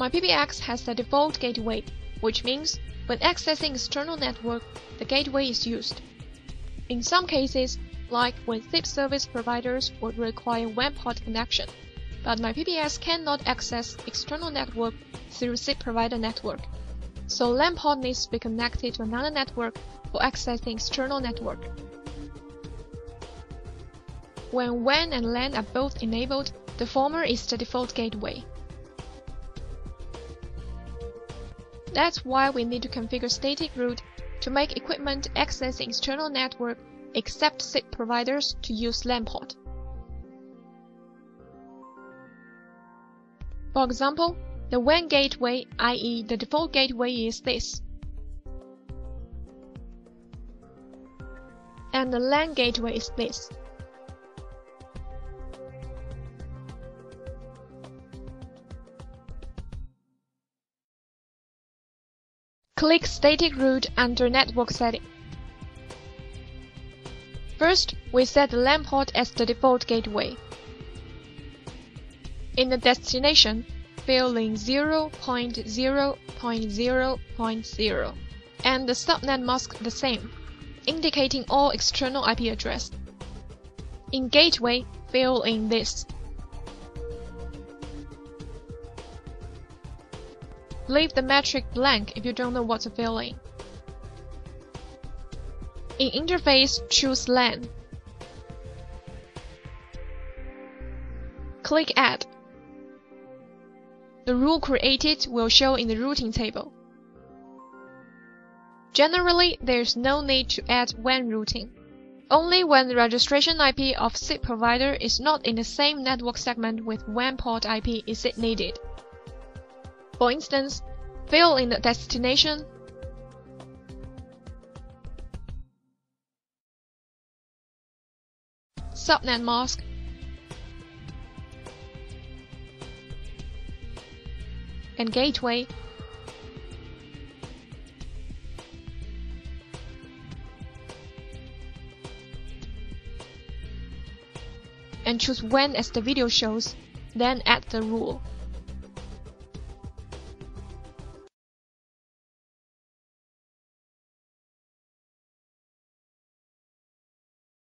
My PBX has the default gateway, which means when accessing external network, the gateway is used. In some cases, like when SIP service providers would require WAN port connection, but my PBX cannot access external network through SIP provider network. So LAN port needs to be connected to another network for accessing external network. When WAN and LAN are both enabled, the former is the default gateway. That's why we need to configure static route to make equipment accessing external network except SIP providers to use LAN port. For example, the WAN gateway, i.e. the default gateway is this. And the LAN gateway is this. Click Static Route under Network Setting. First, we set the LAN port as the default gateway. In the destination, fill in 0.0.0.0 and the subnet mask the same, indicating all external IP address. In gateway, fill in this. Leave the metric blank if you don't know what to fill in. In interface, choose LAN. Click Add. The rule created will show in the routing table. Generally, there is no need to add WAN routing. Only when the registration IP of SIP provider is not in the same network segment with WAN port IP is it needed. For instance, fill in the destination, subnet mask, and gateway. And choose WAN as the video shows, then add the rule.